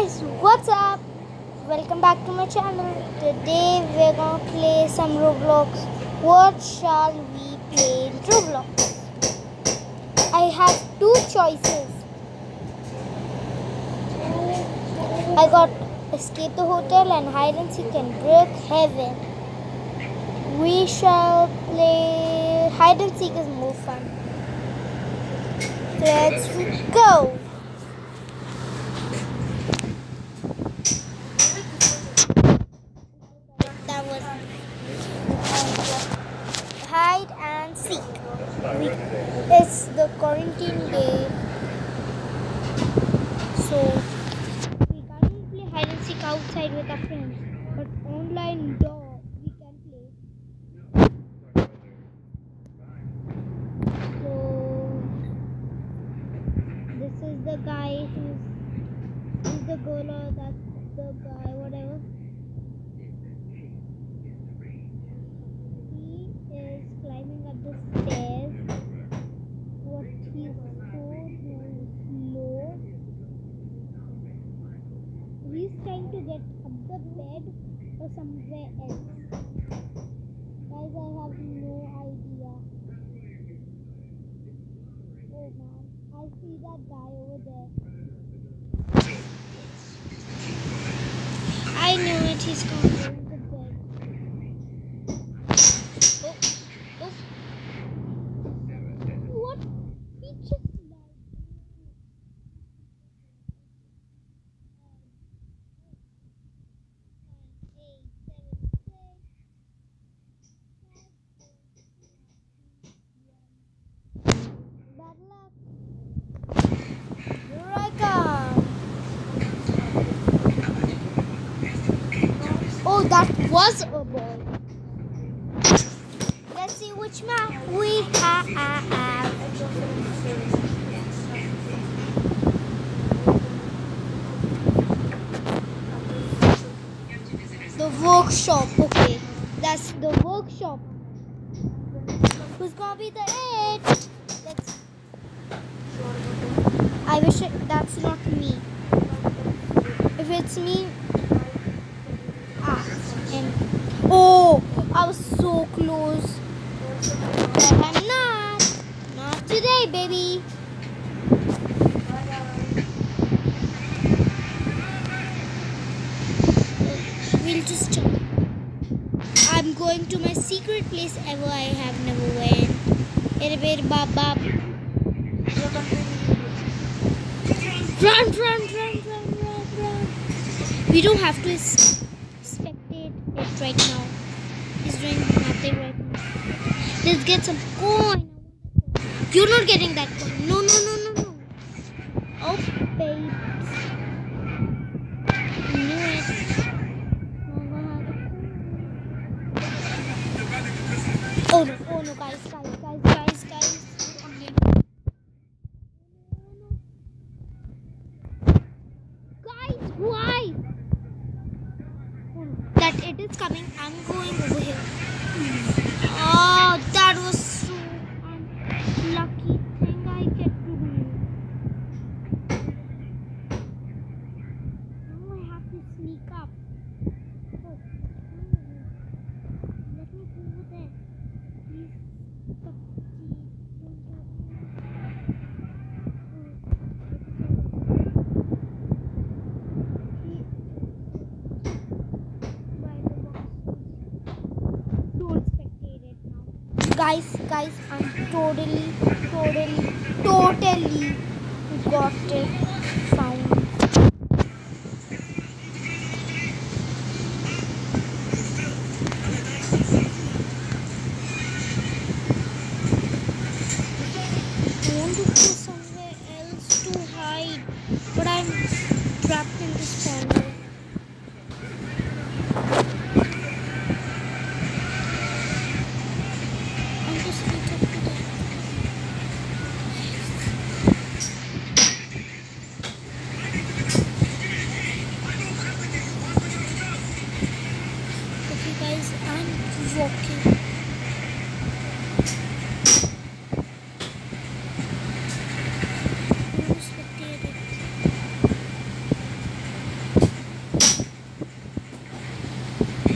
guys, what's up? Welcome back to my channel. Today we're gonna play some Roblox. What shall we play in Roblox? I have two choices. I got Escape the Hotel and Hide and Seek and break Brookhaven. We shall play Hide and Seek is more fun. Let's go! That was hide and seek. It's the quarantine day, so we can't play hide and seek outside with our friends, but online we can play. So this is the guy who's, who's the girl or that's the guy, whatever. He is climbing up the stairs. What he's so slow. He's trying to get up the bed or somewhere else. Guys, I have no idea. Oh man, I see that guy over there. I knew it, he's going to the bed. Oh, oh. What? He just died. Eight, seven, six, Bad luck. Here I come. Oh, that was a ball. Let's see which map we have. The workshop. Okay, that's the workshop. Who's gonna be the it? Let's. I wish it, that's not me. If it's me, ah, and oh, I was so close. But I'm not. Not today, baby. We'll just check. I'm going to my secret place ever I have never went. Erebere baba. Run, run, run, run, run, run. We don't have to spectate right now. He's doing nothing right now. Let's get some coin. You're not getting that coin. No, no, no, no, no. Oh, it. Oh no, oh no, guys, guys, guys. Guys, why? That it is coming. I'm going over here. Oh, that was so unlucky thing I get to do. Now I have to sneak up. Oh, let me go over there. Please stop Don't spectate it now. Guys, I'm totally, totally, totally got it found. I want to go somewhere else to hide, but I'm trapped in this corner. because I'm walking. Thank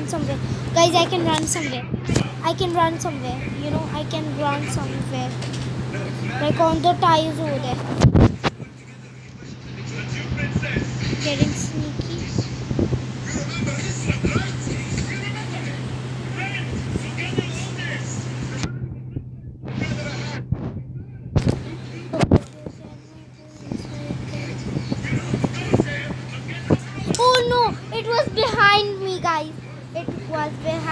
spectating. somewhere. Guys, I can run somewhere. I can run somewhere. You know, I can run somewhere. Like on the tires over there. Getting sneaky. com as.